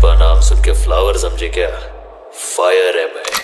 पुष्पा नाम सुन के फ्लावर समझे क्या? फायर है मैं